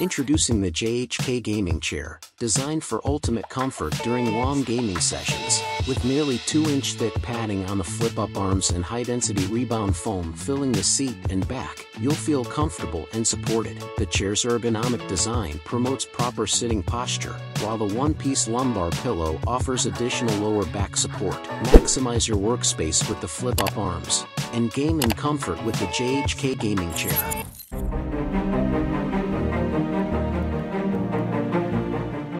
Introducing the JHK Gaming Chair, designed for ultimate comfort during long gaming sessions. With nearly 2-inch thick padding on the flip-up arms and high-density rebound foam filling the seat and back, you'll feel comfortable and supported. The chair's ergonomic design promotes proper sitting posture, while the one-piece lumbar pillow offers additional lower back support. Maximize your workspace with the flip-up arms, and game in comfort with the JHK Gaming Chair.